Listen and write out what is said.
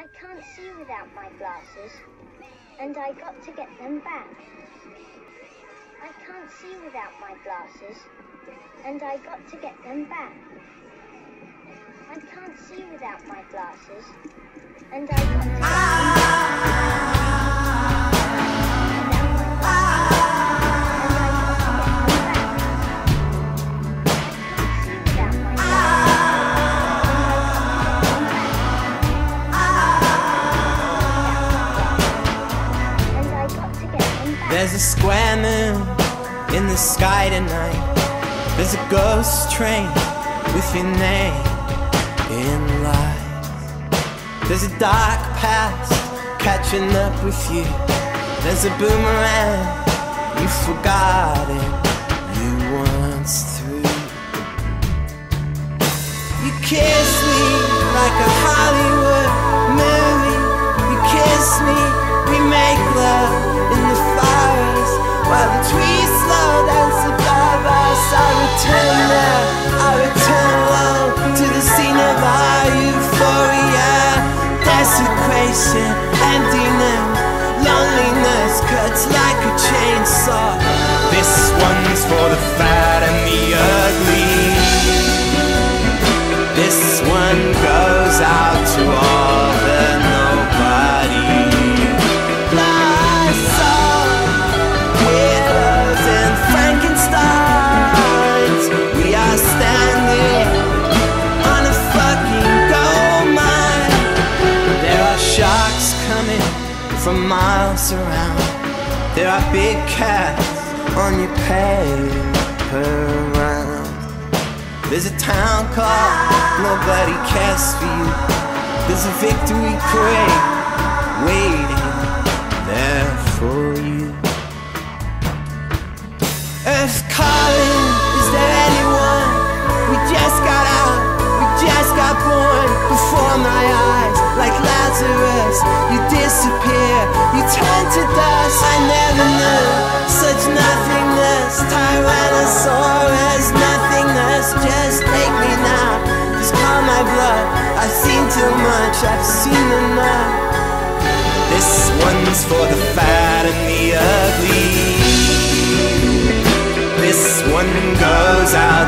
I can't see without my glasses, and I got to get them back. I can't see without my glasses, and I got to get them back. I can't see without my glasses, and I got to There's a square moon in the sky tonight. There's a ghost train with your name in lights. There's a dark past catching up with you. There's a boomerang you've forgotten you once threw. You kiss me like a Hollywood One goes out to all the nobody. Lost widows and Frankensteins. We are standing on a fucking gold. There are sharks coming from miles around. There are big cats on your paper round. There's a town called Nobody Cares for You. There's a victory parade waiting there for you. Earth calling, is there anyone? We just got out, we just got born before my eyes. Like Lazarus, you disappear, you turn to dust. Much, I've seen enough. This one's for the fat and the ugly. This one goes out